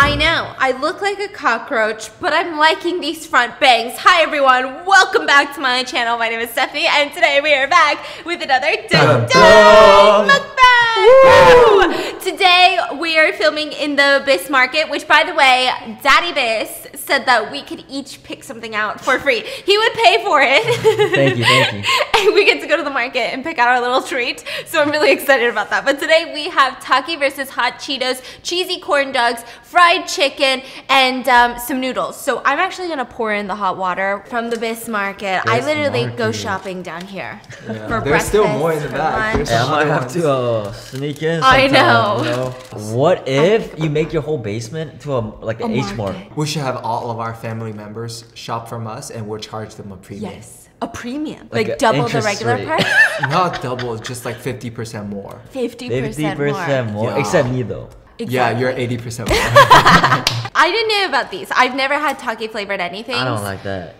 I know, I look like a cockroach, but I'm liking these front bangs. Hi everyone, welcome back to my channel. My name is Stephanie, and today we are back with another Dum Dum Mukbang! Today we are filming in the Biss Market, which by the way, Daddy Biss said that we could each pick something out for free. He would pay for it. Thank you, thank you. and we get to go to the market and pick out our little treat. So I'm really excited about that. But today we have Taki versus Hot Cheetos, cheesy corn dogs, fried chicken, and um, some noodles. So I'm actually gonna pour in the hot water from the Biss Market. I Biss literally go shopping down here for There's breakfast. still more in the for back. lunch. Yeah, I might have to uh, sneak in. I know. you know? What if you make your whole basement to a like an A H Mart? market. We should have all of our family members shop from us and we'll charge them a premium. Yes, a premium, Like like, a double the regular rate. price. Not double, just like 50% more. Fifty percent more. Fifty percent more. more, Yeah. except me though. Yeah, you're 80% I didn't know about these. I've never had Taki flavored anything. I don't like that.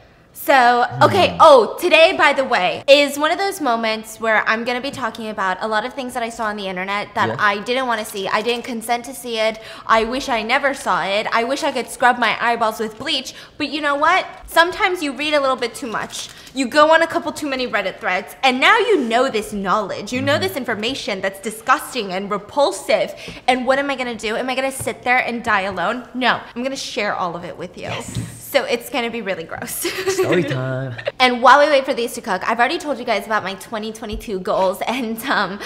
So, okay. Hmm. Oh, today, by the way, is one of those moments where I'm going to be talking about a lot of things that I saw on the internet that Yeah. I didn't want to see. I didn't consent to see it. I wish I never saw it. I wish I could scrub my eyeballs with bleach. But you know what? Sometimes you read a little bit too much. You go on a couple too many Reddit threads, and now you know this knowledge. You Mm-hmm. know this information that's disgusting and repulsive. And what am I going to do? Am I going to sit there and die alone? No. I'm going to share all of it with you. So it's going to be really gross. Story time. And while we wait for these to cook, I've already told you guys about my 2022 goals, and um,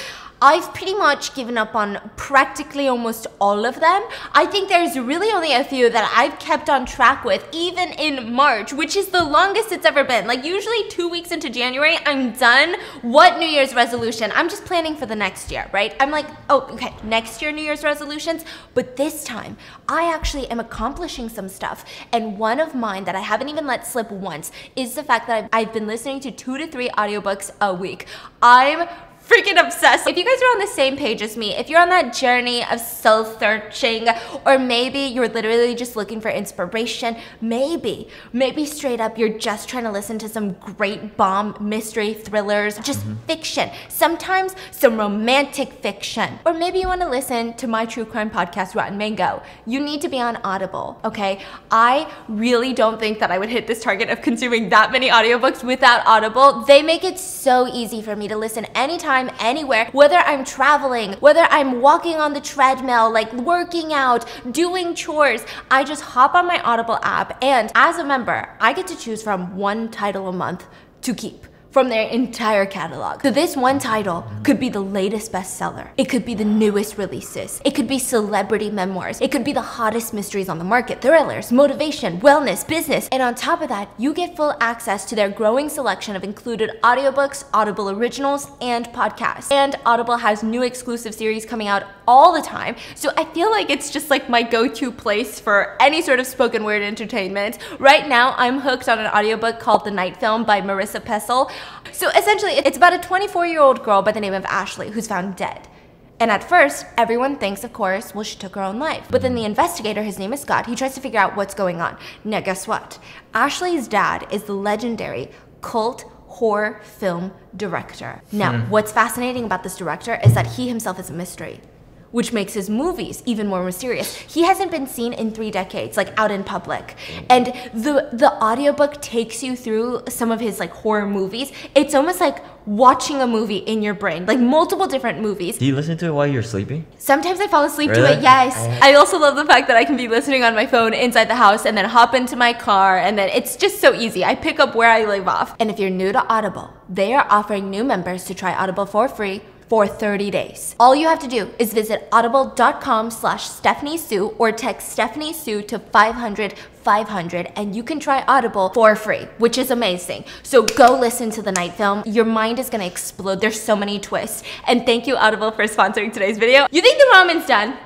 I've pretty much given up on practically almost all of them. I think there's really only a few that I've kept on track with, even in March, which is the longest it's ever been. Like, usually two weeks into January, I'm done. What New Year's resolution? I'm just planning for the next year, right? I'm like, oh, okay, next year New Year's resolutions, but this time, I actually am accomplishing some stuff. And one of mine that I haven't even let slip once is the fact that I've, been listening to two to three audiobooks a week. I'm freaking obsessed. If you guys are on the same page as me, if you're on that journey of soul searching, or maybe you're literally just looking for inspiration, maybe, maybe straight up you're just trying to listen to some great bomb mystery thrillers, just mm-hmm. fiction, sometimes some romantic fiction, or maybe you want to listen to my true crime podcast, Rotten Mango. You need to be on Audible, okay? I really don't think that I would hit this target of consuming that many audiobooks without Audible. They make it so easy for me to listen anytime, anywhere, whether I'm traveling, whether I'm walking on the treadmill, like working out, doing chores. I just hop on my Audible app, and as a member, I get to choose from one title a month to keep from their entire catalog. So this one title could be the latest bestseller. It could be the newest releases. It could be celebrity memoirs. It could be the hottest mysteries on the market, thrillers, motivation, wellness, business. And on top of that, you get full access to their growing selection of included audiobooks, Audible originals, and podcasts. And Audible has new exclusive series coming out all the time. So I feel like it's just like my go-to place for any sort of spoken word entertainment. Right now, I'm hooked on an audiobook called The Night Film by Marissa Pessl. So essentially, it's about a 24-year-old girl by the name of Ashley who's found dead. And at first, everyone thinks, of course, well, she took her own life. But then the investigator, his name is Scott, he tries to figure out what's going on. Now, guess what? Ashley's dad is the legendary cult horror film director. Now, hmm. what's fascinating about this director is that he himself is a mystery. Which makes his movies even more mysterious. He hasn't been seen in three decades, like out in public. Mm. And the the audiobook takes you through some of his like horror movies. It's almost like watching a movie in your brain, like multiple different movies. Do you listen to it while you're sleeping? Sometimes I fall asleep to it, yes. Uh-huh. I also love the fact that I can be listening on my phone inside the house and then hop into my car and then it's just so easy. I pick up where I leave off. And if you're new to Audible, they are offering new members to try Audible for free for 30 days. All you have to do is visit audible.com slash Stephanie Soo or text Stephanie Soo to 500 500 and you can try Audible for free, which is amazing. So go listen to the night film. Your mind is gonna explode. There's so many twists. And thank you, Audible, for sponsoring today's video. You think the ramen's done?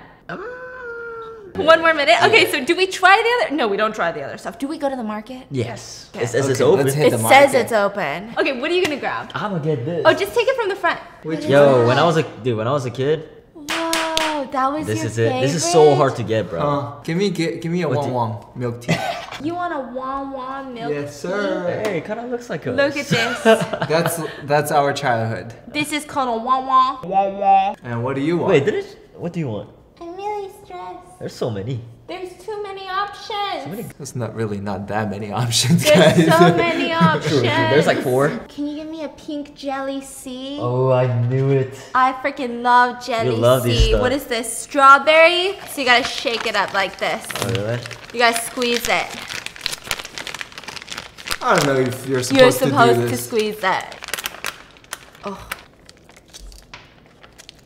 One more minute. Okay, so do we try the other? No, we don't try the other stuff. Do we go to the market? Yes. Okay. It says it's Okay, open. let's hit It the says market. it's open. Okay, what are you gonna grab? I'm gonna get this. Oh, just take it from the front. Which Yo, when I was a dude, when I was a kid, Whoa, that was this your is it. This is so favorite? hard to get, bro. Uh, give me give, give me a What wong do- wong milk tea. You want a wan wan milk? Tea? Yes, sir. Hey, it kind of looks like a. Look at this. That's that's our childhood. this is called a wan wan. And what do you want? Wait, did it? What do you want? I'm really stressed. There's too many. There's options. There's not really not that many options, There's guys. so many options. True, true. There's like four. Can you give me a pink jelly C? Oh, I knew it. I freaking love jelly you love these C. stuff. What is this? Strawberry? So you gotta shake it up like this. Oh, really? You gotta squeeze it. I don't know if you're supposed, You're to supposed do to, squeeze that. Oh,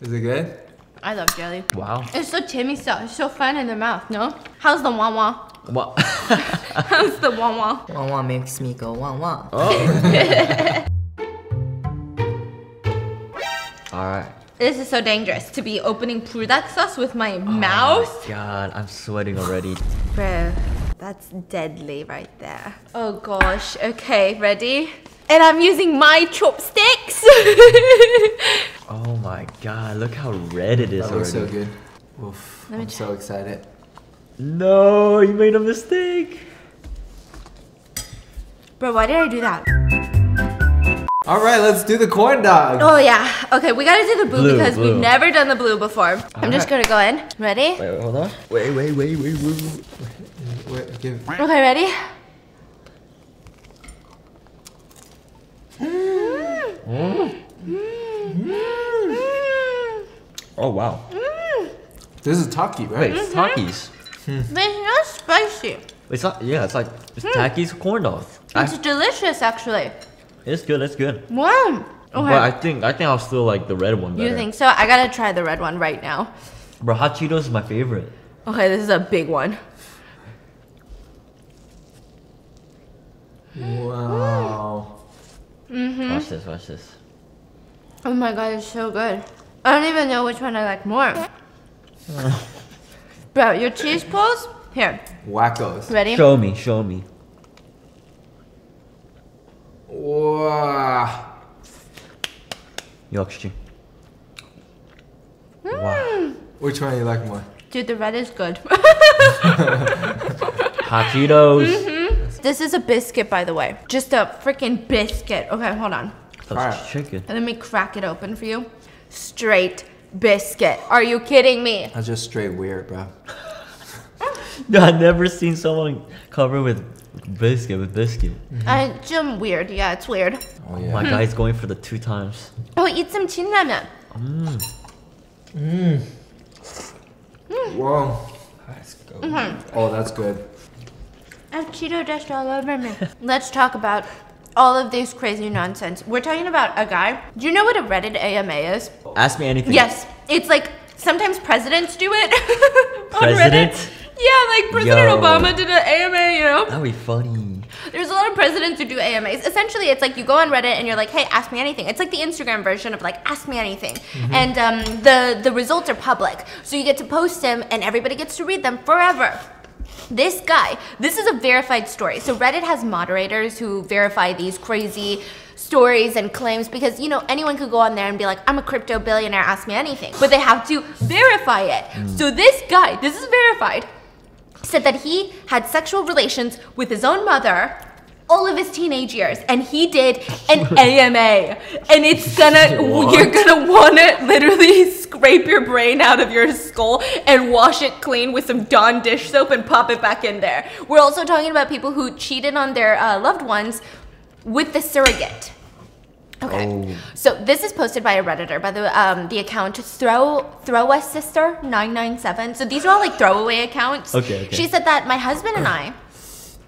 Is it good? I love jelly. Wow. It's so Timmy stuff. It's so fun in the mouth, no? How's the wah wah? Wow. How's the wah wah? Wah wah makes me go wah wah. oh. All right. This is so dangerous to be opening product sauce with my Oh mouth. my God, I'm sweating already. Bro, that's deadly right there. Oh gosh. Okay, ready? And I'm using my chopsticks. Oh my God, look how red it is That looks so good. Oof, Let me I'm so excited. No, you made a mistake. Bro, why did I do that? All right, let's do the corn dog. Oh yeah. Okay, we gotta do the blue, Blue, because blue. we've never done the blue before. I'm just gonna go in. Ready? Wait, wait, hold on. Wait, wait, wait, wait, wait. Wait, give. Okay, ready? Mm. Oh wow. This is Taki, right? Wait, it's mm-hmm. Takis. It's not spicy. It's not. Yeah, it's like it's mm. Takis corn dog. I- It's delicious, actually. It's good. It's good. Wow. But I think I think I'll still like the red one better. You think so? I gotta try the red one right now. Bro, hot Cheetos is my favorite. Okay, this is a big one. Wow. Mm-hmm. Watch this. Watch this. Oh my god, it's so good. I don't even know which one I like more. Bro, your cheese pulls? Here, Wackos. ready? Show me. Show me. Wow. 역시. Hmm. Wow. Which one you like more? Dude, the red is good. Hot Cheetos. Mm-hmm. This is a biscuit, by the way. Just a freaking biscuit. Okay, hold on. That's chicken. Let me crack it open for you. Straight biscuit. Are you kidding me? That's just straight weird, bro. no, I've never seen someone cover with biscuit with biscuit. Mm -hmm. uh, um, weird. Yeah, it's weird. Oh, yeah. My guy's going for the two times. Oh, eat some tuna. Mmm. Mmm. Mm. Whoa. That's good. -hmm. Oh, that's good. I have Cheeto dust all over me. Let's talk about all of this crazy nonsense. We're talking about a guy. Do you know what a Reddit AMA is? Ask me anything. Yes, it's like sometimes presidents do it on President? Reddit. Yeah, like President Yo. Obama did an AMA, you know? That'd be funny. There's a lot of presidents who do AMAs. Essentially, it's like you go on Reddit and you're like, "Hey, ask me anything." It's like the Instagram version of like, "Ask me anything," and um, the the results are public, so you get to post them and everybody gets to read them forever. This guy, this is a verified story. So Reddit has moderators who verify these crazy stories and claims because you know anyone could go on there and be like, "I'm a crypto billionaire, ask me anything," but they have to verify it. Hmm. So this guy, this is verified said that he had sexual relations with his own mother all of his teenage years and he did an AMA and it's gonna What? you're gonna wanna literally scrape your brain out of your skull and wash it clean with some Dawn dish soap and pop it back in there. We're also talking about people who cheated on their uh, loved ones with the surrogate. Okay. Oh. So this is posted by a redditor by the um, the account throw throw us sister nine nine seven. So these are all like throwaway accounts. Okay, okay. She said that my husband and I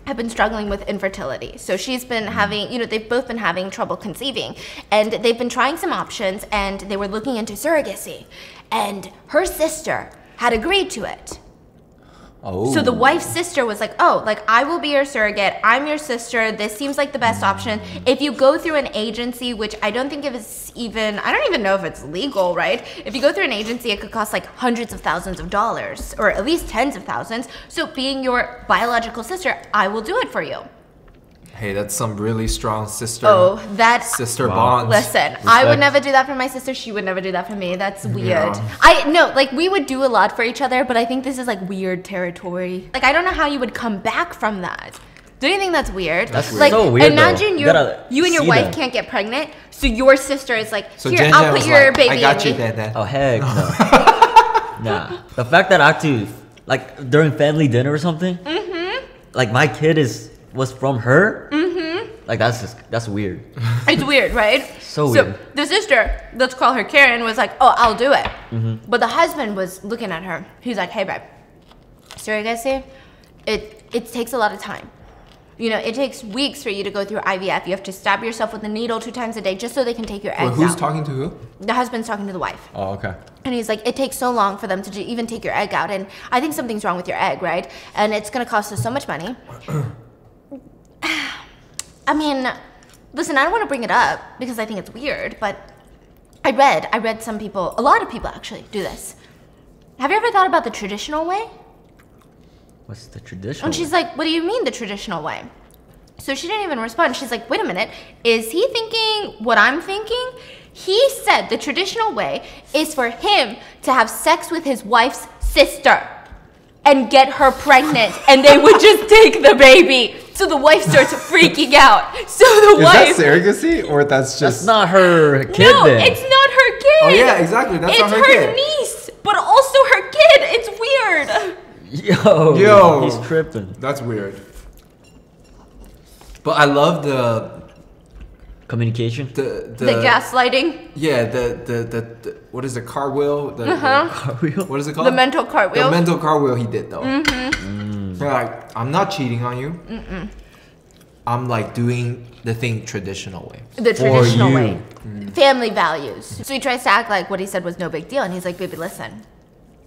have been struggling with infertility. So she's been mm. having, you know, they've both been having trouble conceiving, and they've been trying some options, and they were looking into surrogacy, and her sister had agreed to it. Oh. So the oh. wife's sister was like, "Oh, like I will be your surrogate. I'm your sister. This seems like the best option. If you go through an agency, which I don't think it's even I don't even know if it's legal, right? If you go through an agency, it could cost like hundreds of thousands of dollars or at least tens of thousands. So being your biological sister, I will do it for you." Hey, that's some really strong sister. Oh, that Sister Wow. bond. Listen, I would never do that for my sister. She would never do that for me. That's weird. Yeah. I no, like we would do a lot for each other, but I think this is like weird territory. Like I don't know how you would come back from that. Do you think that's weird? That's weird. Like So weird, imagine You you and your wife them. can't get pregnant, so your sister is like, So here, Jen I'll Jen put your like, baby I got in you, me. Dad. Dad. Oh heck no. nah. The fact that I have to like during family dinner or something. Mm-hmm. like my kid is was from her. Mm-hmm. Like that's just that's weird. It's weird, right? So weird. the sister, let's call her Karen, was like, "Oh, I'll do it," but the husband was looking at her. He's like, "Hey, babe, surrogacy, it it takes a lot of time. You know, it takes weeks for you to go through IVF. You have to stab yourself with a needle two times a day just so they can take your Wait, eggs who's out." talking to who? the husband's talking to the wife. Oh, okay. And he's like, it takes so long for them to even take your egg out. And I think something's wrong with your egg, right? And it's going to cost us so much money. I mean, listen, I don't want to bring it up because I think it's weird, but I read, I read some people, a lot of people actually do this. Have you ever thought about the traditional way? What's the traditional? And she's like, What do you mean the traditional way? So she didn't even respond. She's like, Wait a minute. Is he thinking what I'm thinking? He said the traditional way is for him to have sex with his wife's sister and get her pregnant, and they would just take the baby. So the wife starts freaking out. So the Is wife. Is that surrogacy or that's just? that's not her kid. no, then. it's not her kid. Oh yeah, exactly. That's it's not her, her kid. niece, but also her kid. It's weird. Yo, Yo. he's tripping. That's weird. But I love the Communication. the the, The, gaslighting, Yeah, the, the the the what is the cartwheel? The, Uh-huh. Cartwheel. what is it called? the mental cartwheel. The mental cartwheel he did though. Mm-hmm. They're like, I'm not cheating on you. I'm like doing the thing traditional way. the traditional you. way. Family values. So he tries to act like what he said was no big deal. And he's like, baby, listen.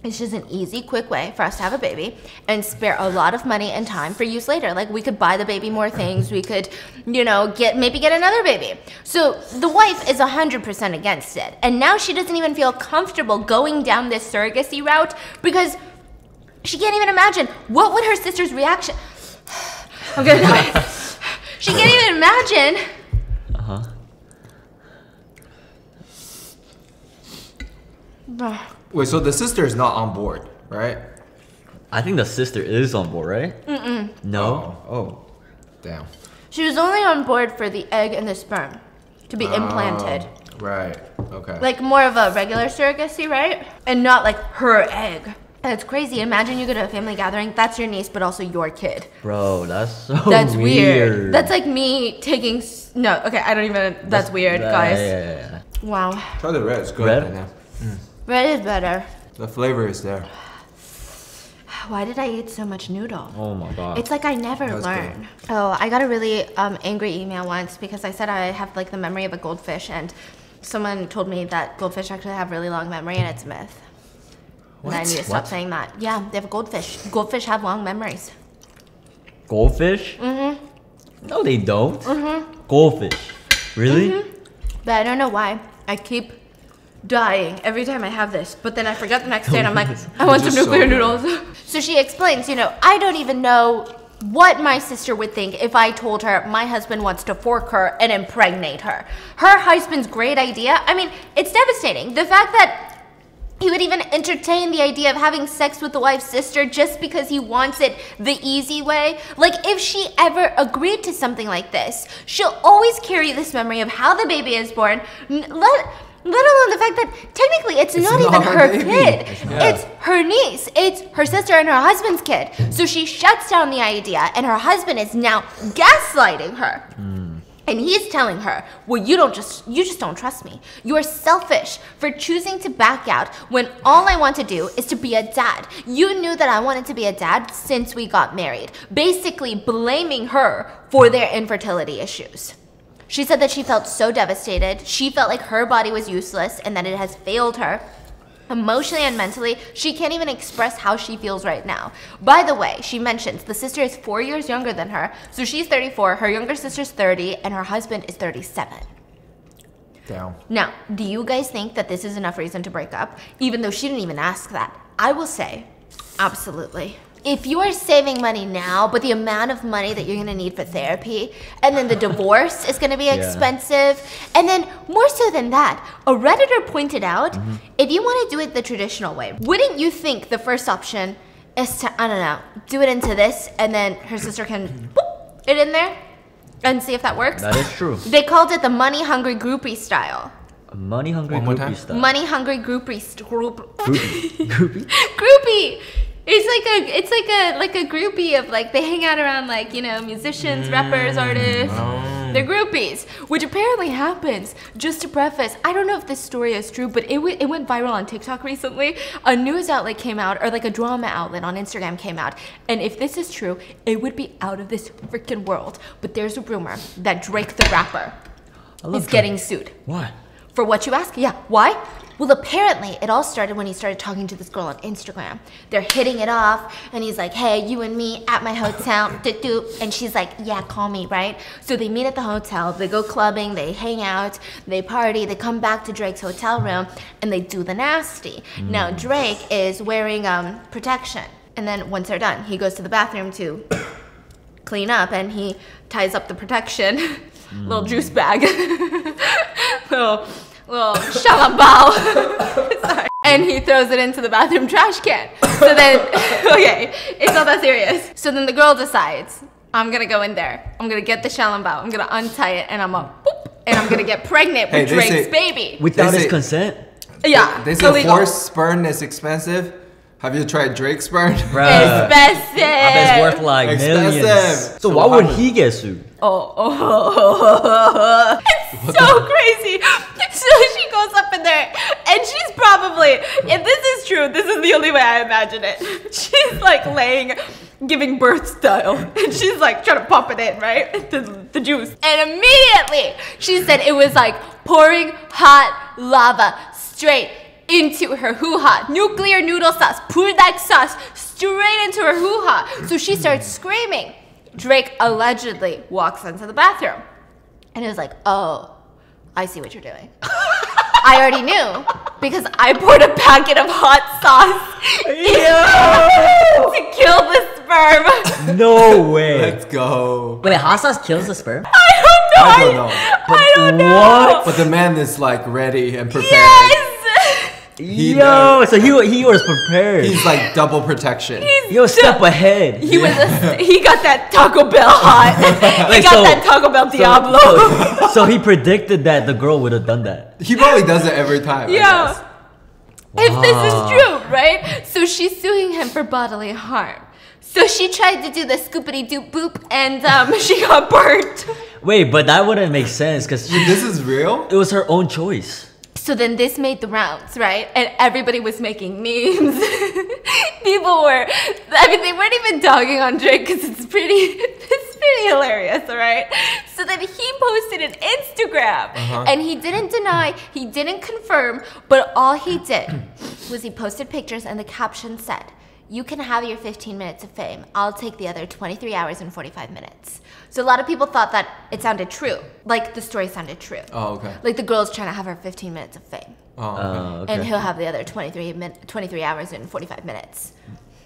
It's just an easy, quick way for us to have a baby and spare a lot of money and time for use later. Like we could buy the baby more things. We could, you know, get maybe get another baby. So the wife is 100% against it. And now she doesn't even feel comfortable going down this surrogacy route because she can't even imagine what would her sister's reaction. I'm gonna die. she can't even imagine Uh huh. Wait, so the sister is not on board, right? I think the sister is on board, right? Mm-mm. No. Oh. oh. Damn. She was only on board for the egg and the sperm to be oh, implanted. Oh, right. Okay. Like more of a regular surrogacy, right? And not like her egg. And it's crazy. Imagine you go to a family gathering, that's your niece, but also your kid. Bro, that's so That's weird. weird. That's like me taking. s- No, okay, I don't even. That's, weird, Yeah, guys. Yeah, yeah, yeah. Wow. Try the red. It's good. Red? right now. Mm. Red is better. The flavor is there. Why did I eat so much noodle? Oh my god. It's like I never That's learn. Oh, I got a really um, angry email once because I said I have like the memory of a goldfish, and someone told me that goldfish actually have really long memory, and it's a myth. And I What? need to stop What? saying that. Yeah, they have a goldfish. Goldfish have long memories. Goldfish? Mm-hmm. No, they don't. Mm-hmm. Goldfish. Really? Mm-hmm. But I don't know why. I keep dying every time I have this. But then I forget the next day and I'm like, I want some Just so nuclear noodles. so she explains, you know, I don't even know what my sister would think if I told her my husband wants to fork her and impregnate her. Her husband's great idea. I mean, it's devastating. The fact that he would even entertain the idea of having sex with the wife's sister just because he wants it the easy way. Like, if she ever agreed to something like this, she'll always carry this memory of how the baby is born. Let, let alone the fact that technically it's, not, not even her her kid. Yeah. It's her niece. It's her sister and her husband's kid. So she shuts down the idea, and her husband is now gaslighting her. Hmm. And he's telling her, "Well, you don't just you just don't trust me. You're selfish for choosing to back out when all I want to do is to be a dad. You knew that I wanted to be a dad since we got married." Basically blaming her for their infertility issues. She said that she felt so devastated. She felt like her body was useless and that it has failed her. Emotionally and mentally, she can't even express how she feels right now. By the way, she mentions the sister is four years younger than her, so she's 34, her younger sister's 30, and her husband is 37. Down. Now, do you guys think that this is enough reason to break up, even though she didn't even ask that? I will say, absolutely. If you are saving money now, but the amount of money that you're gonna need for therapy, and then the divorce is gonna be expensive, and then more so than that, a Redditor pointed out mm-hmm. if you wanna do it the traditional way, wouldn't you think the first option is to, I don't know, do it into this, and then her sister can boop, it in there and see if that works? That is true. They called it the money hungry groupie style. Money hungry One groupie style. Money hungry groupie st- group Groupie. groupie? groupie. It's like a it's like a like a groupie of like they hang out around like you know musicians, rappers, artists. Oh. They're groupies, which apparently happens. Just to preface, I don't know if this story is true, but it, w- it went viral on TikTok recently. A news outlet came out, or like a drama outlet on Instagram came out, and if this is true, it would be out of this freaking world. But there's a rumor that Drake the rapper is getting sued. What? For what you ask? Yeah. Why? Well, apparently, it all started when he started talking to this girl on Instagram. They're hitting it off, and he's like, hey, you and me at my hotel. And she's like, yeah, call me, right? So they meet at the hotel, they go clubbing, they hang out, they party, they come back to Drake's hotel room, and they do the nasty. Now, Drake is wearing um, protection. And then once they're done, he goes to the bathroom to clean up and he ties up the protection little juice bag little little shalabao Sorry. and he throws it into the bathroom trash can so then okay it's not that serious so then the girl decides i'm gonna go in there i'm gonna get the shalabao i'm gonna untie it and i'm gonna boop, and i'm gonna get pregnant Hey, with they drake's say- baby Without his consent? yeah They say illegal. horse sperm is expensive. Have you tried Drake sperm? Bruh. expensive I bet it's worth like Expensive. millions. So, So why would he get sued? Oh, oh, it's so crazy. So she goes up in there, and she's probably, if this is true, this is the only way I imagine it. She's like laying, giving birth style, and she's like trying to pop it in, right? The, the juice. And immediately, she said it was like pouring hot lava straight into her hoo ha. Nuclear noodle sauce. Pour that sauce straight into her hoo ha. So she starts screaming. Drake allegedly walks into the bathroom and is like, Oh, I see what you're doing. I already knew because I poured a packet of hot sauce to kill the sperm. No way. Let's go. Wait, hot sauce kills the sperm? I don't know. I don't know. I don't know. what? But the man is like ready and prepared. Yes. He Yo, knows. so he he was prepared. He's like double protection. he was step ahead. He was a, he got that Taco Bell hot. he Wait, got so- that Taco Bell So- Diablo. So, so he predicted that the girl would have done that. He probably does it every time. Yeah. guess. If this is true, right? So she's suing him for bodily harm. So she tried to do the scoopity doop boop and um, she got burnt. Wait, but that wouldn't make sense because This is real? it was her own choice. So then this made the rounds, right? And everybody was making memes. People were, I mean, they weren't even dogging on Drake because it's pretty, it's pretty hilarious, all right? So then he posted an Instagram uh-huh. and he didn't deny, he didn't confirm, but all he did was he posted pictures and the caption said, you can have your 15 minutes of fame. I'll take the other 23 hours and 45 minutes. So a lot of people thought that it sounded true. Like the story sounded true. Oh, okay. Like the girl's trying to have her 15 minutes of fame. Oh, okay. Uh, okay. And he'll have the other 23, min- 23 hours and 45 minutes.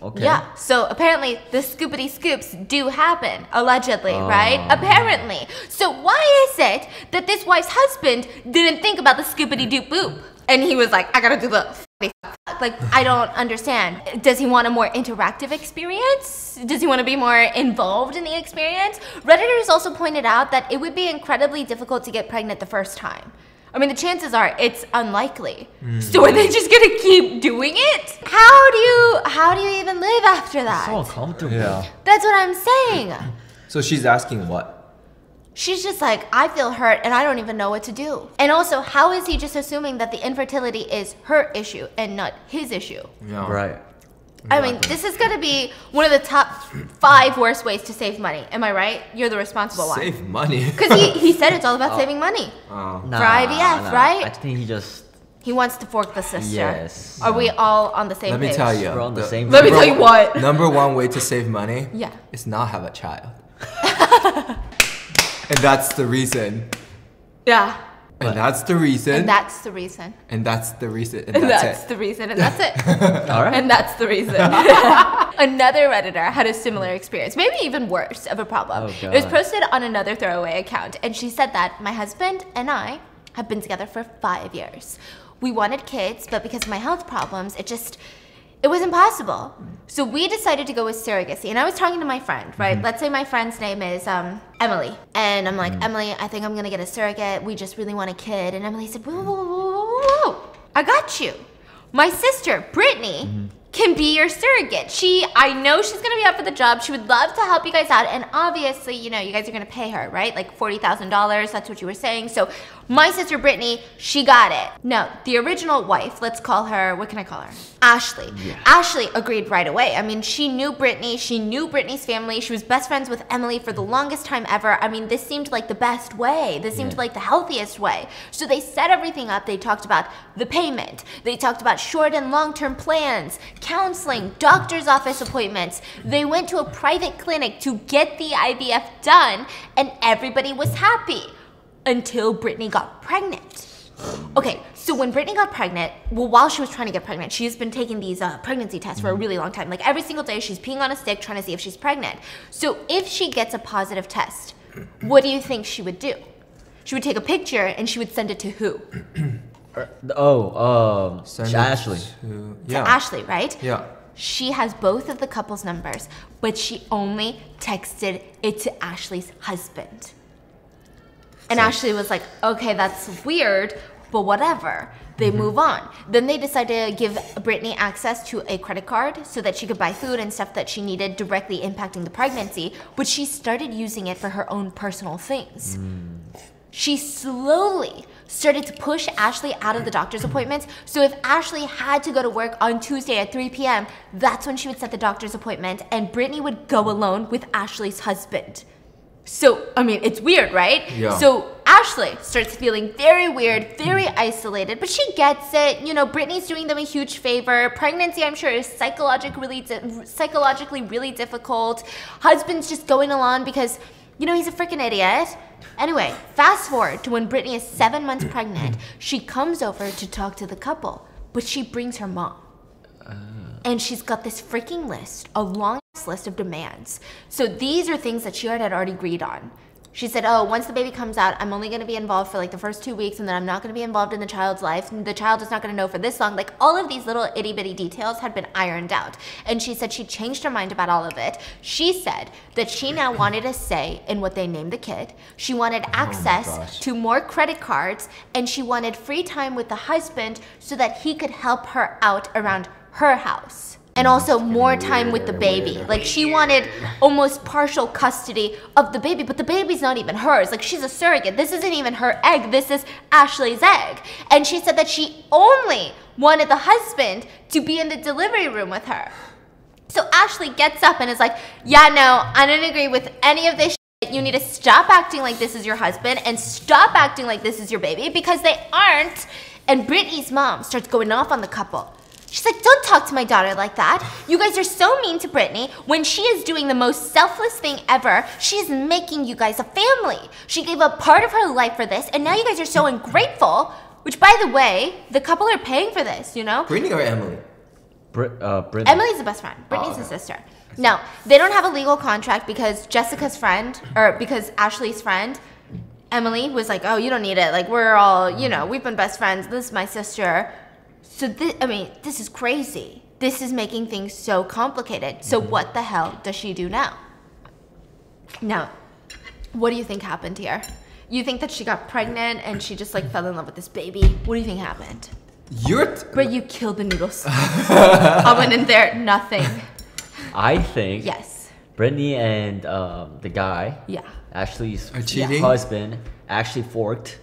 okay. Yeah. So apparently the scoopity scoops do happen, allegedly, right? Apparently. So why is it that this wife's husband didn't think about the scoopity doop boop? And he was like, I gotta do the f***y f- like I don't understand. Does he want a more interactive experience? Does he want to be more involved in the experience? Redditors also pointed out that it would be incredibly difficult to get pregnant the first time. I mean, the chances are it's unlikely. Mm. So are they just gonna keep doing it? How do you how do you even live after that? So uncomfortable. Yeah. That's what I'm saying. So she's asking what? She's just like, I feel hurt and I don't even know what to do. And also, how is he just assuming that the infertility is her issue and not his issue? Yeah. Right. I mean, this is gonna be one of the top five worst ways to save money. Am I right? You're the responsible one. Save money. Because he, he said it's all about oh. saving money. oh. Nah, IVF, right? I think he just. He wants to fork the sister. Yes. Are we all on the same Let me page? tell you. We're on the same Let me tell you what. Number one way to save money Yeah. is not have a child. and that's the reason. Yeah. And that's the reason. And that's the reason. and that's the reason. And And that's, that's it. the reason. And that's it. All right. And that's the reason. another Redditor had a similar experience, maybe even worse of a problem. Oh, it was posted on another throwaway account, and she said that my husband and I have been together for five years. We wanted kids, but because of my health problems, it just it was impossible. So we decided to go with surrogacy. And I was talking to my friend, right? Mm-hmm. Let's say my friend's name is um, Emily. And I'm like, Emily, I think I'm gonna get a surrogate. We just really want a kid. And Emily said, whoa, whoa, whoa, whoa, whoa. I got you. My sister, Brittany, can be your surrogate. She, I know she's gonna be up for the job. She would love to help you guys out, and obviously, you know, you guys are gonna pay her, right? Like forty thousand dollars. That's what you were saying. So, my sister Brittany, she got it. No, the original wife. Let's call her. What can I call her? Ashley. Ashley agreed right away. I mean, she knew Brittany. She knew Brittany's family. She was best friends with Emily for the longest time ever. I mean, this seemed like the best way. This seemed Yeah. like the healthiest way. So they set everything up. They talked about the payment. They talked about short and long term plans, counseling, doctor's office appointments. They went to a private clinic to get the IVF done, and everybody was happy until Brittany got pregnant. Okay, so when Brittany got pregnant, well, while she was trying to get pregnant, she's been taking these uh, pregnancy tests for a really long time. Like every single day, she's peeing on a stick trying to see if she's pregnant. So if she gets a positive test, what do you think she would do? She would take a picture and she would send it to who? Oh, um, Send it Ashley. to- To. Ashley, right? Yeah. She has both of the couple's numbers, but she only texted it to Ashley's husband. And Ashley was like, okay, that's weird, but whatever. They mm-hmm. move on. Then they decide to give Brittany access to a credit card so that she could buy food and stuff that she needed directly impacting the pregnancy, but she started using it for her own personal things. Mm. She slowly started to push Ashley out of the doctor's appointments. So if Ashley had to go to work on Tuesday at 3 p.m., that's when she would set the doctor's appointment, and Brittany would go alone with Ashley's husband. So, I mean, it's weird, right? Yeah. So Ashley starts feeling very weird, very isolated, but she gets it. You know, Brittany's doing them a huge favor. Pregnancy, I'm sure, is psychologically really, di- psychologically really difficult. Husband's just going along because, you know, he's a freaking idiot. Anyway, fast forward to when Brittany is seven months pregnant. She comes over to talk to the couple, but she brings her mom. Uh. And she's got this freaking list, a long list of demands. So these are things that she had already agreed on. She said, Oh, once the baby comes out, I'm only gonna be involved for like the first two weeks, and then I'm not gonna be involved in the child's life. And the child is not gonna know for this long. Like all of these little itty bitty details had been ironed out. And she said she changed her mind about all of it. She said that she now wanted a say in what they named the kid. She wanted oh access gosh. to more credit cards, and she wanted free time with the husband so that he could help her out around her house. And also more time with the baby. Like she wanted almost partial custody of the baby, but the baby's not even hers. Like she's a surrogate. This isn't even her egg. This is Ashley's egg. And she said that she only wanted the husband to be in the delivery room with her. So Ashley gets up and is like, Yeah, no, I don't agree with any of this. You need to stop acting like this is your husband and stop acting like this is your baby because they aren't. And Brittany's mom starts going off on the couple. She's like, Don't talk to my daughter like that. You guys are so mean to Brittany when she is doing the most selfless thing ever. She's making you guys a family. She gave up part of her life for this, and now you guys are so ungrateful. Which, by the way, the couple are paying for this, you know? Brittany or Emily? Brit, uh, Brittany. Emily's the best friend. Brittany's okay. the sister. No, they don't have a legal contract because Jessica's friend, or because Ashley's friend, Emily was like, "Oh, you don't need it. Like we're all, you know, we've been best friends. This is my sister." So this, I mean, this is crazy. This is making things so complicated. So what the hell does she do now? Now, what do you think happened here? You think that she got pregnant and she just like fell in love with this baby? What do you think happened? You're. T- But you killed the noodles. I went in there, nothing. I think Yes. Brittany and um, the guy, Yeah. Ashley's cheating? husband, actually forked.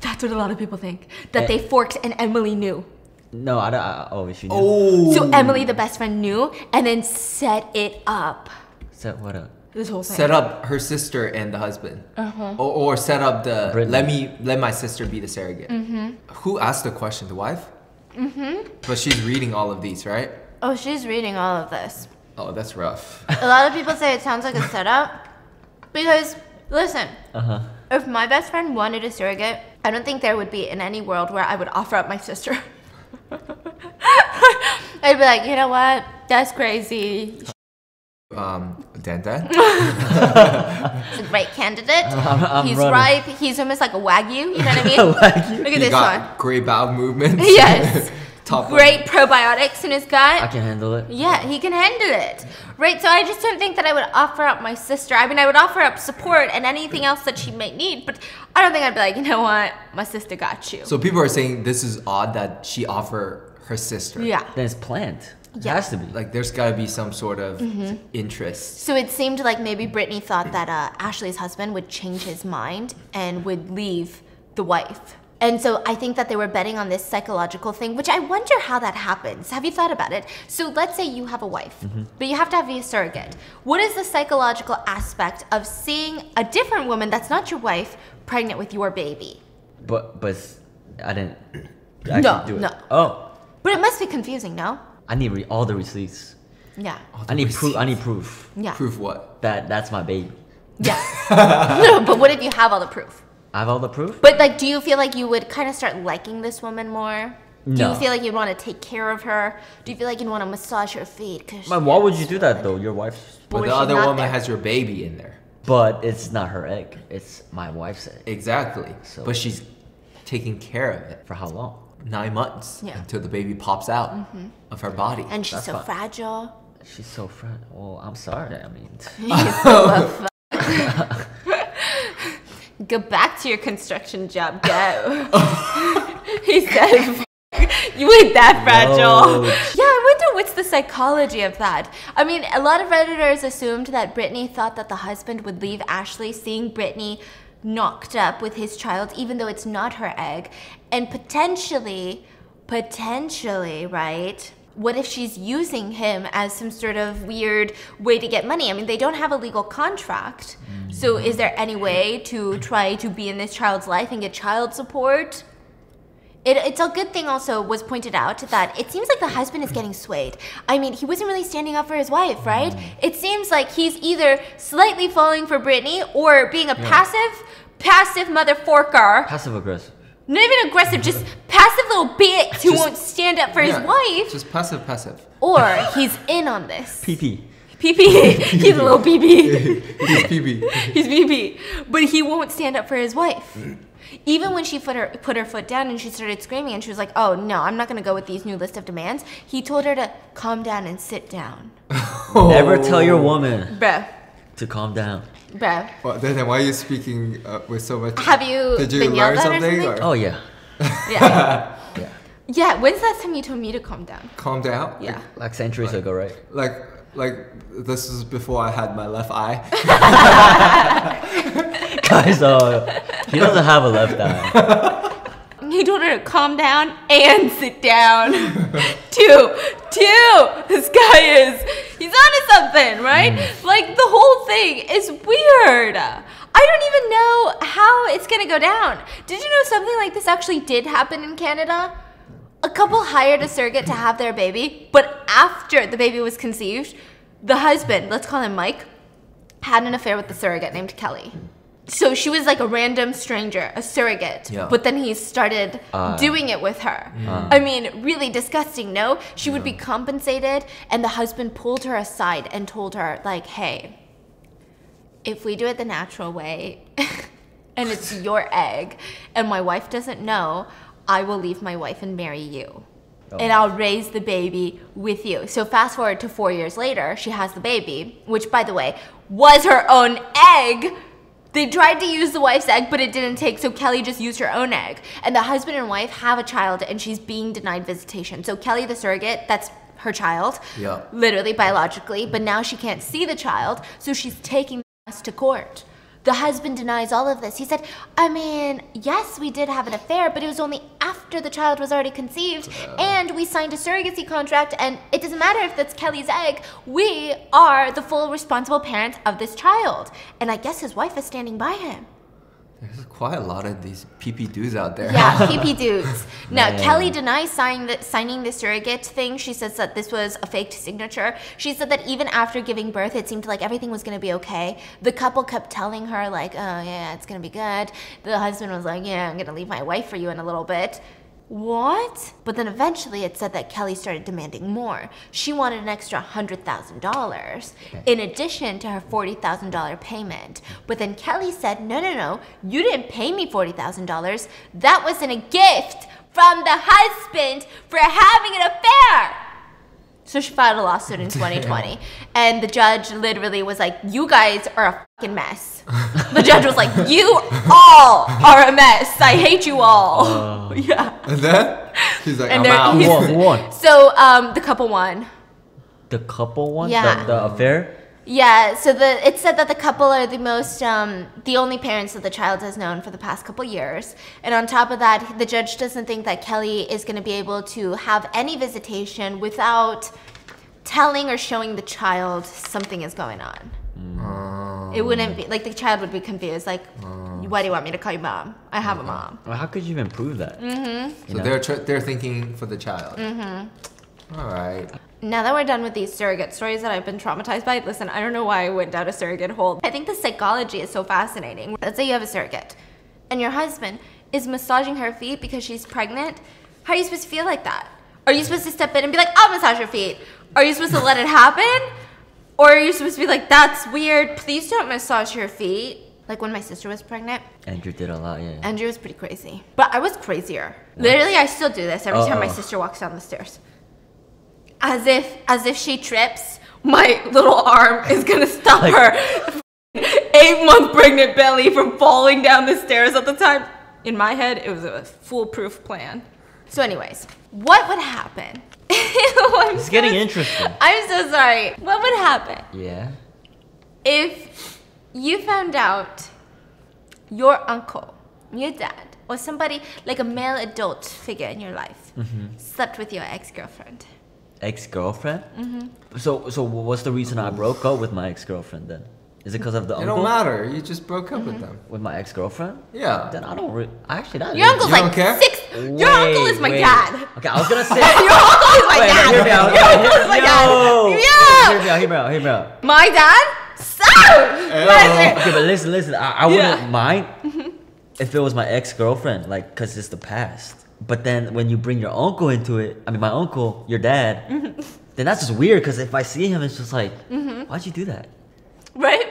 That's what a lot of people think. That they forked and Emily knew. No, I don't. I, oh, she knew. oh. So Emily, the best friend, knew and then set it up. Set what up? This whole thing. Set up her sister and the husband, uh-huh. or, or set up the Brittany. let me let my sister be the surrogate. Mm-hmm. Who asked the question? The wife. Mm-hmm. But she's reading all of these, right? Oh, she's reading all of this. Oh, that's rough. A lot of people say it sounds like a setup. Because, listen, Uh huh. if my best friend wanted a surrogate, I don't think there would be in any world where I would offer up my sister. I'd be like, you know what? That's crazy. Um, Dan Dan. He's a great candidate. I'm He's running. ripe. He's almost like a wagyu. You know what I mean? Wagyu? Look at He this got one. great bowel movements. Yes. Top Great probiotics in his gut. I can handle it. Yeah, he can handle it. Right, so I just don't think that I would offer up my sister. I mean, I would offer up support and anything else that she might need, but I don't think I'd be like, you know what, my sister got you. So people are saying this is odd that she offer her sister. Yeah. Then it's planned. It Yeah. has to be. Like there's got to be some sort of Mm-hmm. interest. So it seemed like maybe Brittany thought that uh, Ashley's husband would change his mind and would leave the wife. And so I think that they were betting on this psychological thing, which I wonder how that happens. Have you thought about it? So let's say you have a wife, mm-hmm. but you have to have a surrogate. What is the psychological aspect of seeing a different woman that's not your wife pregnant with your baby? But but I didn't actually No, do it. no. Oh, But it must be confusing, no? I need re- all the receipts. Yeah. All I need proof. I need proof Yeah. Proof what? that that's my baby. Yeah. no, but what if you have all the proof? I have all the proof. But like, do you feel like you would kind of start liking this woman more? No. Do you feel like you'd want to take care of her? Do you feel like you'd want to massage her feet? Cause Man, why would you do that though? Your wife's. But But the other woman there? has your baby in there. But it's not her egg. It's my wife's egg. Exactly. So- But she's taking care of it For how long? nine months Yeah. Until the baby pops out mm-hmm. of her body. And she's That's so fine. fragile. She's so fragile. Well, I'm sorry. I mean, He's so a fu- Go back to your construction job. Go. he said, "You ain't that fragile." No. Yeah, I wonder what's the psychology of that. I mean, a lot of redditors assumed that Brittany thought that the husband would leave Ashley, seeing Brittany knocked up with his child, even though it's not her egg, and potentially, potentially, right? What if she's using him as some sort of weird way to get money? I mean, they don't have a legal contract. So, mm-hmm. is there any way to try to be in this child's life and get child support? It, it's a good thing also was pointed out that it seems like the husband is getting swayed. I mean, he wasn't really standing up for his wife, mm-hmm. right? It seems like he's either slightly falling for Brittany or being a passive, passive mother forker. passive aggressive. Not even aggressive, just passive little bitch who Just- won't stand up for his wife. Just passive, passive. Or he's in on this. PP. PP. he's a little BB. He's PB. He's BB, but he won't stand up for his wife. Even when she put her put her foot down and she started screaming and she was like, "Oh no, I'm not gonna go with these new list of demands." He told her to calm down and sit down, oh. Never tell your woman bruh, to calm down. Bruh. Well, then, then why are you speaking uh, with so much? Have you Did you been learn yelled at or something? something? Oh yeah. Yeah, Yeah. yeah. When's the last time you told me to calm down? Calm down. Yeah. Like centuries ago, right? Like, like this is before I had my left eye. Guys, uh, he doesn't have a left eye. He told her to calm down and sit down. two, two. This guy is, he's onto something, right? Mm. Like the whole thing is weird. I don't even know how it's gonna go down. Did you know something like this actually did happen in Canada? A couple hired a surrogate to have their baby, but after the baby was conceived, the husband, let's call him Mike, had an affair with the surrogate named Kelly. So she was like a random stranger, a surrogate. Yeah. But then he started Ah. doing it with her. I mean, really disgusting, no? She would be compensated, and the husband pulled her aside and told her, like, hey, if we do it the natural way, and it's your egg, and my wife doesn't know, I will leave my wife and marry you. And I'll raise the baby with you. So fast forward to four years later, she has the baby, which, by the way, was her own egg. They tried to use the wife's egg, but it didn't take, so Kelly just used her own egg. And the husband and wife have a child, and she's being denied visitation. So Kelly, the surrogate, that's her child, Yeah. literally biologically, but now she can't see the child, so she's taking us to court. The husband denies all of this. He said, I mean, yes, we did have an affair, but it was only after the child was already conceived, and we signed a surrogacy contract, and it doesn't matter if that's Kelly's egg. We are the full responsible parents of this child. And I guess his wife is standing by him. There's quite a lot of these PP dudes out there. Yeah, PP dudes. Now. Kelly denies signing the, signing the surrogate thing. She says that this was a faked signature. She said that even after giving birth, it seemed like everything was going to be okay. The couple kept telling her, like, oh, yeah, it's going to be good. The husband was like, yeah, I'm going to leave my wife for you in a little bit. What? But then eventually it said that Kelly started demanding more. She wanted an extra $100,000 in addition to her $40,000 payment. But then Kelly said, no, no, no, you didn't pay me $40,000. That wasn't a gift from the husband for having an affair. So she filed a lawsuit in 2020. and the judge literally was like, You guys are a fucking mess. the judge was like, You all are a mess. I hate you all. yeah. And then he's like, And I'm they're- out. Who he's- won? Who won? So um, the couple won. The couple won? Yeah. The, the affair? Yeah, so the it said that the couple are the most um, the only parents that the child has known for the past couple years, and on top of that, the judge doesn't think that Kelly is going to be able to have any visitation without telling or showing the child something is going on. Oh. It wouldn't be like the child would be confused, like, why do you want me to call you mom? I have a mom. Well, how could you even prove that? Mm-hmm. So they're tr- they're thinking for the child. Mm-hmm. All right. Now that we're done with these surrogate stories that I've been traumatized by, listen, I don't know why I went down a surrogate hole. I think the psychology is so fascinating. Let's say you have a surrogate and your husband is massaging her feet because she's pregnant. How are you supposed to feel like that? Are you supposed to step in and be like, I'll massage your feet? Are you supposed to let it happen? Or are you supposed to be like, that's weird, please don't massage your feet? Like when my sister was pregnant, Andrew did a lot, yeah. Andrew was pretty crazy. But I was crazier. Literally, I still do this every time my sister walks down the stairs. As if, as if she trips, my little arm is gonna stop Like- her eight month pregnant belly from falling down the stairs at the time. In my head, it was a foolproof plan. So, anyways, what would happen? Oh I'm It's getting interesting. I'm so sorry. What would happen Yeah. if you found out your uncle, your dad, or somebody like a male adult figure in your life mm-hmm. slept with your ex girlfriend? Ex girlfriend? Mm-hmm. So, so what's the reason I broke up with my ex girlfriend then? Is it because of the It uncle? It don't matter. You just broke up Mm-hmm. with them. With my ex girlfriend? Yeah. Then I don't re- actually that Your is- uncle's You like care? six. Your uncle is my wait. dad. Okay, I was gonna say. Your uncle is my Wait, dad. hear me out. Your uncle is my dad. Yeah. Hear me out. Hear me out. Hear me out. My dad? So! Okay, but listen, listen. I, I wouldn't Yeah. mind if it was my ex girlfriend, like, cause it's the past. But then when you bring your uncle into it, I mean, my uncle, your dad, then that's just weird. Cause if I see him, it's just like, Mm-hmm. why'd you do that? Right?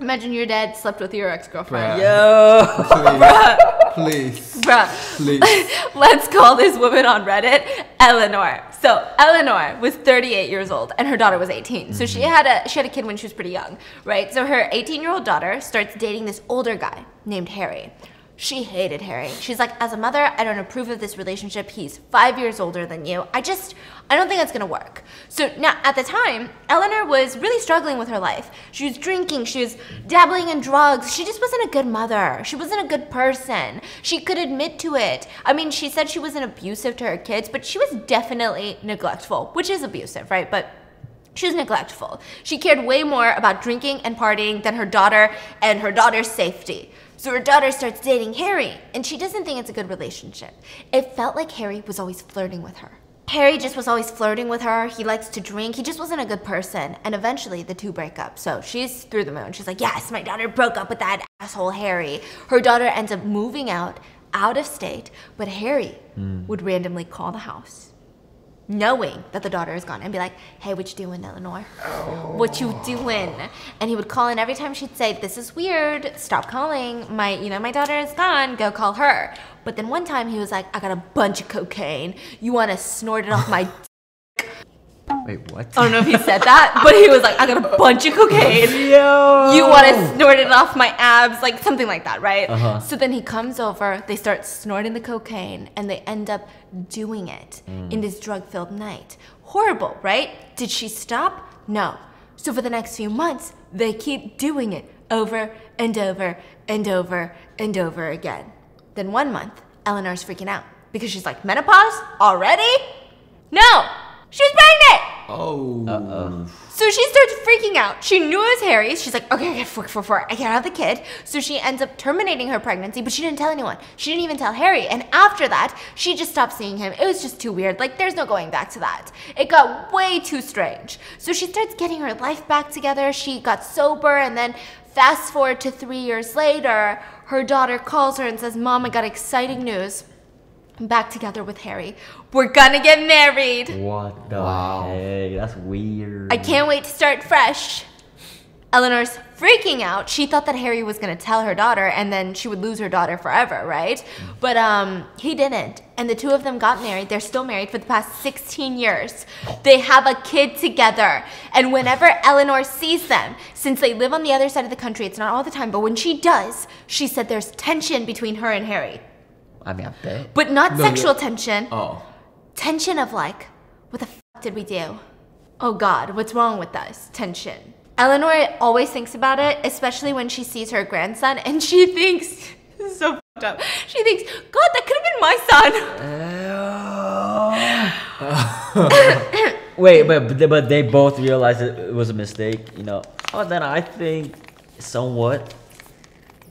Imagine your dad slept with your ex girlfriend. Bruh. Yo. Please. Bruh. Please. Let's call this woman on Reddit Eleanor. So Eleanor was 38 years old and her daughter was 18. So she had a she had a kid when she was pretty young, right? So her 18 year old daughter starts dating this older guy named Harry. She hated Harry. She's like, as a mother, I don't approve of this relationship. He's five years older than you. I just, I don't think that's gonna work. So now, at the time, Eleanor was really struggling with her life. She was drinking, she was dabbling in drugs. She just wasn't a good mother. She wasn't a good person. She could admit to it. I mean, she said she wasn't abusive to her kids, but she was definitely neglectful, which is abusive, right? But she was neglectful. She cared way more about drinking and partying than her daughter and her daughter's safety. So her daughter starts dating Harry, and she doesn't think it's a good relationship. It felt like Harry was always flirting with her. Harry just was always flirting with her. He likes to drink. He just wasn't a good person. And eventually, the two break up. So she's through the moon. She's like, Yes, my daughter broke up with that asshole Harry. Her daughter ends up moving out, out of state, but Harry hmm. would randomly call the house knowing that the daughter is gone and be like, hey, what you doing, Eleanor? What you doing? And he would call in every time she'd say, this is weird, stop calling. My, you know, my daughter is gone, go call her. But then one time he was like, I got a bunch of cocaine. You want to snort it off my Wait, what? I don't know if he said that, but he was like, I got a bunch of cocaine. Yo. You want to snort it off my abs, like something like that, right? Uh-huh. So then he comes over, they start snorting the cocaine, and they end up doing it in this drug filled night. Horrible, right? Did she stop? No. So for the next few months, they keep doing it over and over and over and over again. Then one month, Eleanor's freaking out because she's like, menopause? Already? No! She was pregnant! Oh. Uh-oh. So she starts freaking out. She knew it was Harry. She's like, okay, okay, for, for, for, I can't have the kid. So she ends up terminating her pregnancy, but she didn't tell anyone. She didn't even tell Harry. And after that, she just stopped seeing him. It was just too weird. Like, there's no going back to that. It got way too strange. So she starts getting her life back together. She got sober, and then fast forward to three years later, her daughter calls her and says, Mom, I got exciting news. I'm back together with Harry. We're gonna get married. What the Wow. heck? That's weird. I can't wait to start fresh. Eleanor's freaking out. She thought that Harry was gonna tell her daughter, and then she would lose her daughter forever, right? But um, he didn't, and the two of them got married. They're still married for the past 16 years. They have a kid together, and whenever Eleanor sees them, since they live on the other side of the country, it's not all the time, but when she does, she said there's tension between her and Harry, I mean, I bet. but not No, sexual tension Oh. tension of like, what the fuck did we do? Oh God, what's wrong with us? Tension. Eleanor always thinks about it, especially when she sees her grandson, and she thinks, this is so fucked up. She thinks, God, that could have been my son. Wait, but but- but they both realized it, it was a mistake. You know. Oh, then I think somewhat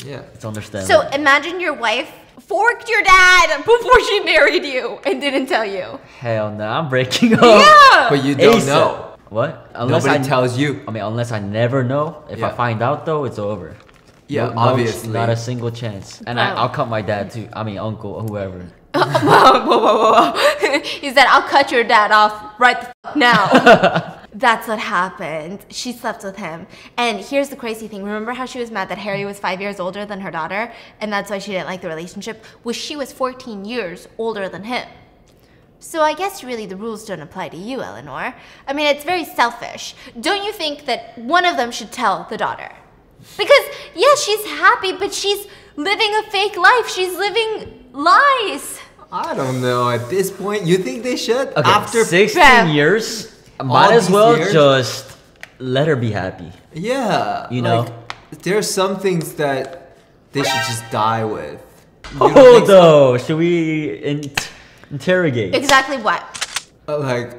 Yeah. it's understandable. So imagine your wife forked your dad before she married you and didn't tell you. Hell no, I'm breaking up. Yeah. But you don't ASAP. know. What? Unless Nobody I tells you. I mean, unless I never know. If I find out though, it's over. Yeah, No- no- obviously. not a single chance. And I, Wow. I'll oh. cut my dad too. I mean, uncle, whoever. whoa, whoa, whoa, whoa, whoa. he said, I'll cut your dad off right the fuck now. That's what happened. She slept with him. And here's the crazy thing. Remember how she was mad that Harry was five years older than her daughter? And that's why she didn't like the relationship? Well, she was 14 years older than him. So I guess really the rules don't apply to you, Eleanor. I mean, it's very selfish. Don't you think that one of them should tell the daughter? Because, yes, she's happy, but she's living a fake life. She's living lies. I don't know. At this point, you think they should? Okay, After 16 Bam. years, might as well years? just let her be happy. Yeah. You know? like, are some things that they should just die with. You don't Oh, so? though, should we in- interrogate? Exactly what? Uh, like,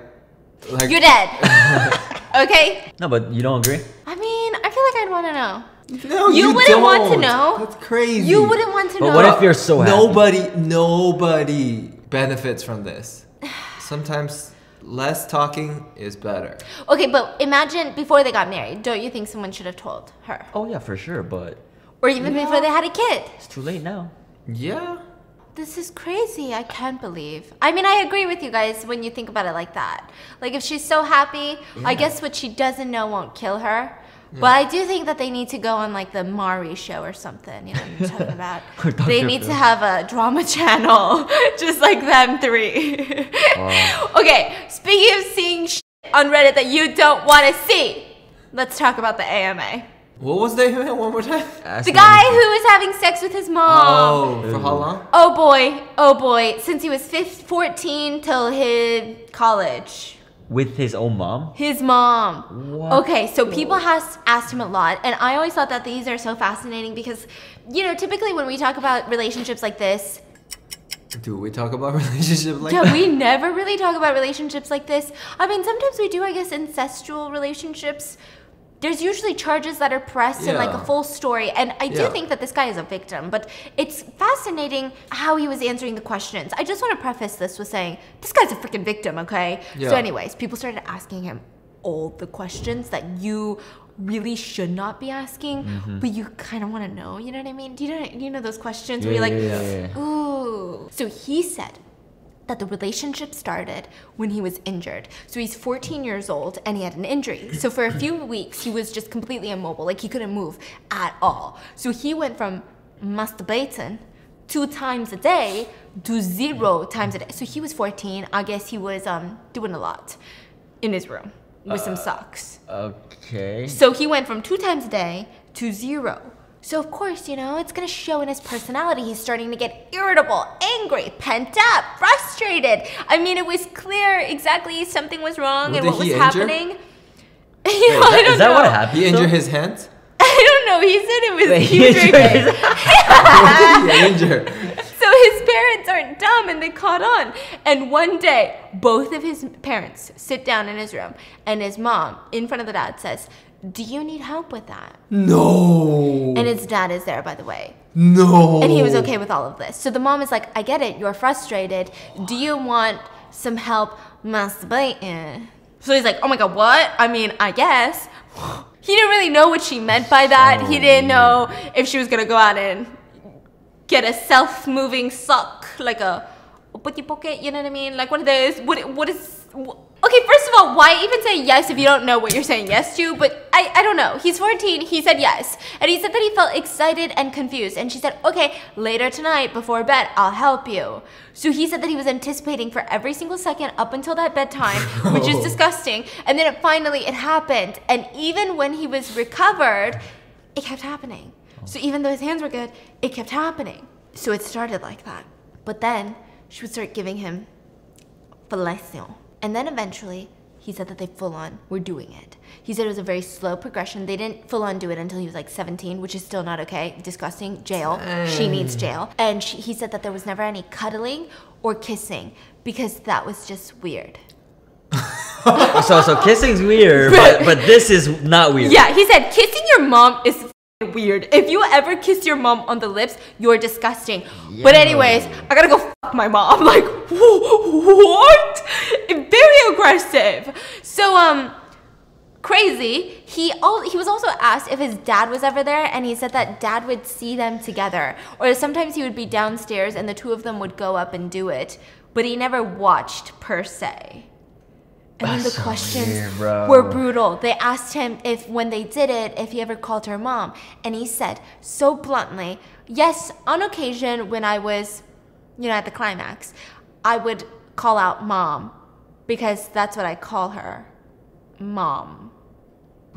like. You're dead. okay? No, but you don't agree? I mean, I feel like I'd want to know. No, You you, wouldn't want to know. That's crazy. You wouldn't want to But know. what if you're so happy? Nobody, nobody benefits from this. Sometimes less talking is better. Okay, but imagine before they got married, don't you think someone should have told her? Oh yeah, for sure, but Or even before they had a kid? it's too late now. Yeah. This is crazy. I can't believe. I mean, I agree with you guys when you think about it like that. Like, if she's so happy, I guess what she doesn't know won't kill her. But I do think that they need to go on like the Maury show or something. You know what I'm talking about? They need to have a drama channel, just like them three. okay, speaking of seeing shit on Reddit that you don't want to see, let's talk about the AMA. What was the one more time? Ask The guy who was having sex with his mom. Oh, for how long? Oh boy, oh boy, since he was 15, 14 till his college. With his own mom. His mom. What? Okay, so people has asked him a lot, and I always thought that these are so fascinating because, you know, typically when we talk about relationships like this, Do we talk about relationships like yeah, that? we never really talk about relationships like this. I mean, sometimes we do, I guess, incestual relationships. There's usually charges that are pressed in like a full story. And I do Yeah. think that this guy is a victim, but it's fascinating how he was answering the questions. I just want to preface this with saying this guy's a freaking victim, okay? So, anyways, people started asking him all the questions that you really should not be asking, Mm-hmm. but you kind of want to know. You know what I mean? Do you know, you know those questions where you're like, yeah, yeah, yeah. Ooh. So he said that the relationship started when he was injured. So he's 14 years old and he had an injury. So for a few weeks, he was just completely immobile, like he couldn't move at all. So he went from masturbating two times a day to zero times a day. So he was 14. I guess he was um, doing a lot in his room with some socks. Okay. So he went from two times a day to zero. So of course, you know, it's gonna show in his personality. He's starting to get irritable, angry, pent up, frustrated. I mean, it was clear exactly something was wrong What and what was injure? happening. you know, I Is don't that know. what happened? He injured his hands? I don't know. He said it was Wait, he injured his- what did he injure? So his parents aren't dumb and they caught on. And one day, both of his parents sit down in his room, and his mom, in front of the dad, says, Do you need help with that? No. And his dad is there, by the way. no. And he was okay with all of this. So the mom is like, I get it, you're frustrated. Do you want some help masturbating? So he's like, Oh my god, what? I mean, I guess. He didn't really know what she meant by that. he oh, didn't know if she was gonna go out and get a self-moving sock, like a putty pocket, you know what I mean? Like one of those. What what is w- okay, first of all, why even say yes if you don't know what you're saying yes to? But I, I don't know. He's 14. He said yes. And he said that he felt excited and confused. And she said, okay, later tonight before bed, I'll help you. So he said that he was anticipating for every single second up until that bedtime, which is oh. disgusting. And then it finally it happened. And even when he was recovered, it kept happening. So even though his hands were good, it kept happening. So it started like that. But then she would start giving him fellatio. And then eventually, he said that they full on were doing it. He said it was a very slow progression. They didn't full on do it until he was like 17, which is still not okay. Disgusting. Jail. She needs jail. And she, he said that there was never any cuddling or kissing because that was just weird. So so kissing's weird, but but this is not weird. Yeah, he said kissing your mom is f***ing weird. If you ever kiss your mom on the lips, you're disgusting. But anyways, I gotta go fuck my mom. Like what? Very aggressive. So um, crazy. He al- he was also asked if his dad was ever there, and he said that dad would see them together, or sometimes he would be downstairs and the two of them would go up and do it, but he never watched per se. And then the so questions weird, were brutal. They asked him if, when they did it, if he ever called her mom. And he said so bluntly, Yes, on occasion when I was, you know, at the climax, I would call out mom because that's what I call her mom.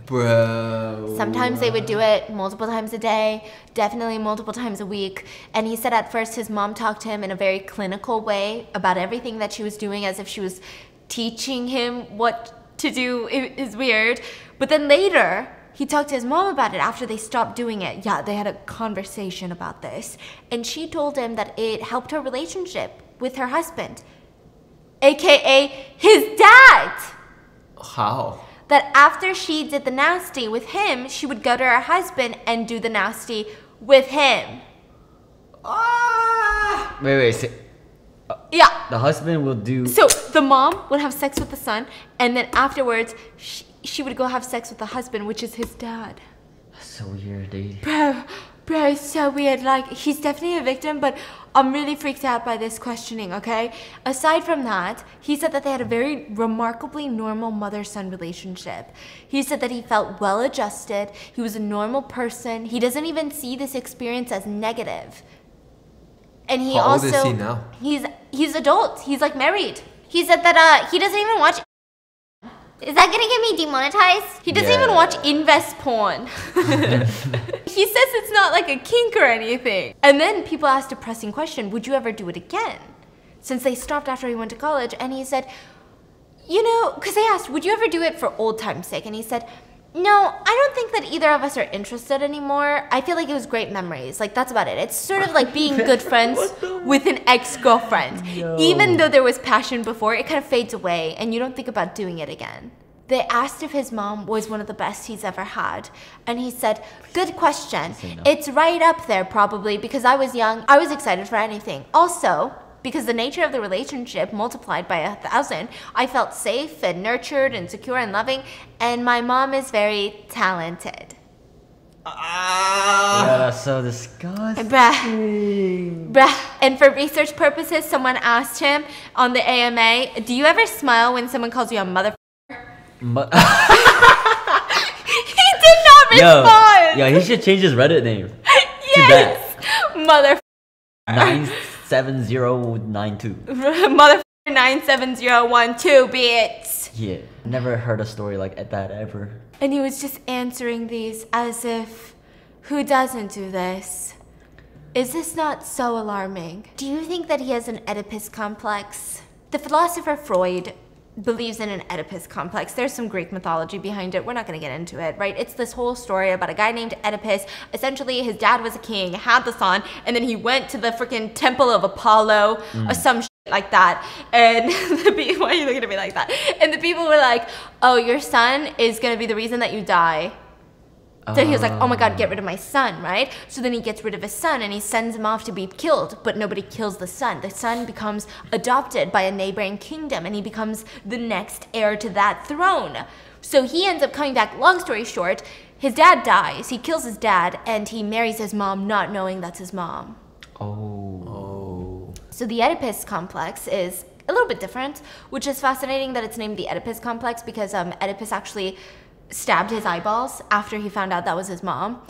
Bro. Sometimes they would do it multiple times a day, definitely multiple times a week. And he said at first his mom talked to him in a very clinical way about everything that she was doing as if she was teaching him what to do. is weird. But then later, he talked to his mom about it after they stopped doing it. Yeah, they had a conversation about this. And she told him that it helped her relationship with her husband, aka his dad How? that after she did the nasty with him, she would go to her husband and do the nasty with him. Ah! Wait wait. Yeah. the husband will do. So the mom would have sex with the son, and then afterwards, she, she would go have sex with the husband, which is his dad. That's so weird, dude. Bro, bro, it's so weird. Like, he's definitely a victim, but I'm really freaked out by this questioning, okay? Aside from that, he said that they had a very remarkably normal mother son relationship. He said that he felt well adjusted, he was a normal person, he doesn't even see this experience as negative. And he How old also is he now? He's he's adult. He's like married. He said that uh he doesn't even watch is that gonna get me demonetized? He doesn't even watch invest porn. he says it's not like a kink or anything. And then people asked a pressing question Would you ever do it again? Since they stopped after he went to college, and he said, You know, because they asked, Would you ever do it for old time's sake? And he said, No, I don't think that either of us are interested anymore. I feel like it was great memories. Like, that's about it. It's sort of like being good friends with an ex girlfriend. Even though there was passion before, it kind of fades away, and you don't think about doing it again. They asked if his mom was one of the best he's ever had, and he said, Good question. No. It's right up there, probably, because I was young. I was excited for anything. Also, because the nature of the relationship multiplied by a thousand, I felt safe and nurtured and secure and loving, and my mom is very talented. Ah! Yeah, that's so disgusting. Bruh. Bruh. And for research purposes, someone asked him on the AMA, Do you ever smile when someone calls you a mother? Mu- he did not yo, respond. yo, he should change his Reddit name. yes. Mother. Nine seven zero nine two. Mother 97012 bits. Yeah, never heard a story like that ever. And he was just answering these as if, who doesn't do this? Is this not so alarming? Do you think that he has an Oedipus complex? The philosopher Freud believes in an Oedipus complex. There's some Greek mythology behind it. We're not going to get into it, right? It's this whole story about a guy named Oedipus. Essentially, his dad was a king, had the son, and then he went to the freaking temple of Apollo mm. or some shit like that. And the people, why are you looking at me like that? And the people were like, "Oh, your son is going to be the reason that you die." So he was like, oh my god, get rid of my son, right? So then he gets rid of his son and he sends him off to be killed, but nobody kills the son. The son becomes adopted by a neighboring kingdom and he becomes the next heir to that throne. So he ends up coming back. Long story short, his dad dies, he kills his dad, and he marries his mom, not knowing that's his mom. Oh. Oh. So the Oedipus complex is a little bit different, which is fascinating that it's named the Oedipus complex because um, Oedipus actually stabbed his eyeballs after he found out that was his mom.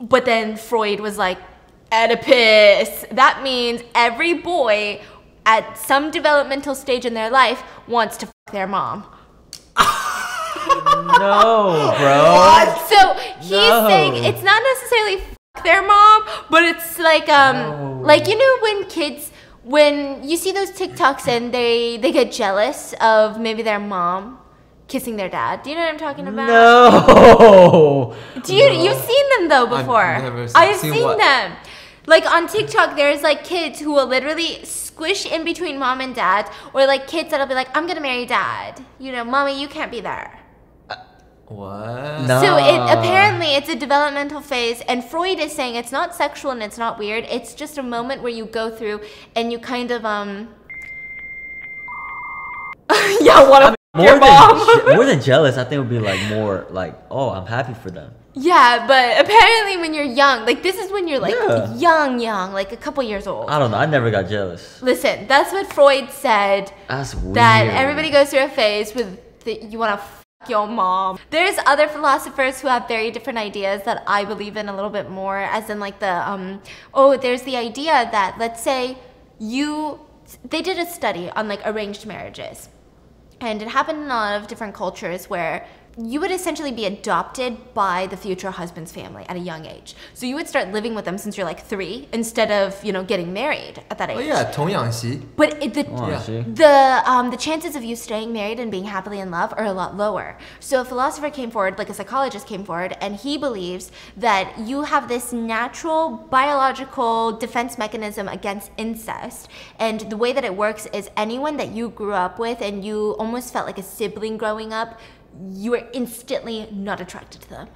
But then Freud was like, Oedipus. That means every boy at some developmental stage in their life wants to fuck their mom. No, bro. So he's No. saying it's not necessarily fuck their mom, but it's like um No. like you know when kids when you see those TikToks and they they get jealous of maybe their mom kissing their dad. Do you know what I'm talking about? No. Do you you've seen them though before? I've before? never s- I've seen seen them. Like on TikTok, there's like kids who will literally squish in between mom and dad, or like kids that'll be like, "I'm gonna marry dad," you know, "Mommy, you can't be there." What? No. So it apparently it's a developmental phase, and Freud is saying it's not sexual and it's not weird. It's just a moment where you go through and you kind of um. yeah, what a More your than, mom. more than jealous, I think it would be like more like, oh, I'm happy for them. yeah, but apparently when you're young, like this is when you're like Yeah. young, young, like a couple years old. I don't know. I never got jealous. Listen, that's what Freud said. That's weird. that everybody goes through a phase with the, you want to fuck your mom. There's other philosophers who have very different ideas that I believe in a little bit more, as in like the um oh there's the idea that let's say you they did a study on like arranged marriages, and it happened in a lot of different cultures where you would essentially be adopted by the future husband's family at a young age. So you would start living with them since you're like three instead of, you know, getting married at that age. Oh yeah, 童养媳. But it, the, Oh, I Yeah. see. the um, the chances of you staying married and being happily in love are a lot lower. So a philosopher came forward, like a psychologist came forward, and he believes that you have this natural biological defense mechanism against incest, and the way that it works is anyone that you grew up with and you almost felt like a sibling growing up, you are instantly not attracted to them.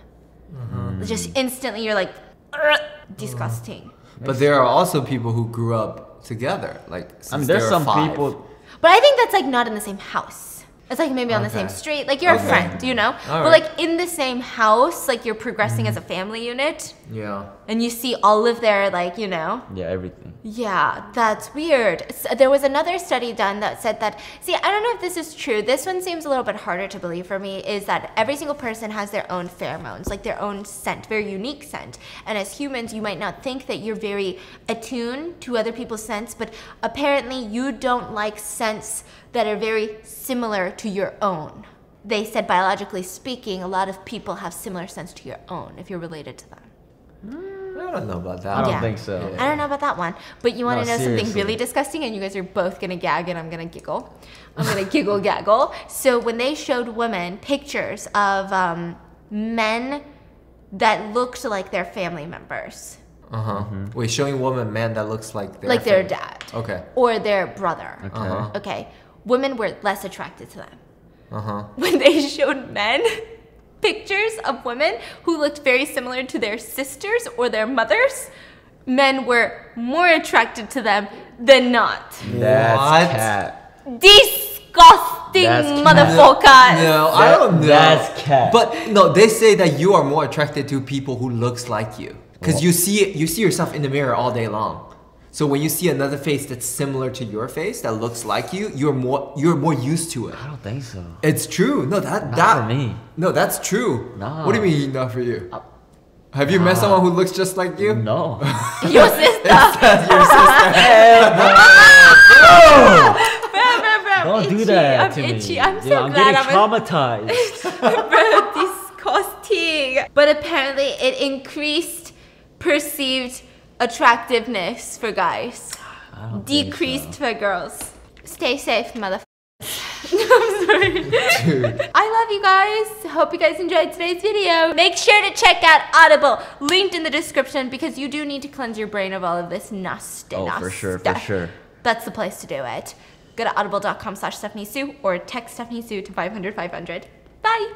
Mm-hmm. Just instantly, you're like, "Ugh, disgusting. Mm-hmm. But there are also people who grew up together. Like since I mean, there's some five. people. But I think that's like not in the same house. It's like maybe on the same street. Like you're Okay. a friend, you know? All but right. like in the same house, like you're progressing as a mm-hmm. family unit Yeah. and you see all of their like, you know. Yeah, everything. Yeah, that's weird. S there was another study done that said that see, I don't know if this is true. This one seems a little bit harder to believe for me is that every single person has their own pheromones, like their own scent, very unique scent. And as humans, you might not think that you're very attuned to other people's scents, but apparently you don't like scents that are very similar to your own. They said biologically speaking, a lot of people have similar scents to your own if you're related to them. I don't know about that. I don't Yeah. think so. I don't know about that one, but you want to No, know something really disgusting, and you guys are both gonna gag and I'm gonna giggle. I'm gonna giggle gaggle. So when they showed women pictures of um, men that looked like their family members, Uh huh. Mm-hmm. Wait, showing woman man that looks like their like their dad Okay. or their brother, Okay. Uh-huh. okay, women were less attracted to them. Uh huh. When they showed men pictures of women who looked very similar to their sisters or their mothers, men were more attracted to them than not. That's What? cat. Disgusting That's cat. motherfucker. No, I don't know. that's cat. But no, they say that you are more attracted to people who looks like you, because you see you see yourself in the mirror all day long. So when you see another face that's similar to your face that looks like you, you're more you're more used to it. I don't think so. It's true. No, that Not that for me. No, that's true. Nah. What do you mean not for you? Uh, Have you met someone who looks just like you? No. Your sister. Your sister. Bro, bro, bro, Don't do that I'm to me. itchy. I'm so yeah, I'm glad getting I'm a traumatized. bro, disgusting. But apparently, it increased perceived attractiveness for guys, I don't think decreased so. for girls. Stay safe, motherfuckers. I'm sorry. Dude. I love you guys. Hope you guys enjoyed today's video. Make sure to check out Audible, linked in the description, because you do need to cleanse your brain of all of this nasty, Oh, nasty for sure, for sure. That's the place to do it. Go to audible.com slash Stephanie Soo or text Stephanie Soo to 500 500. Bye.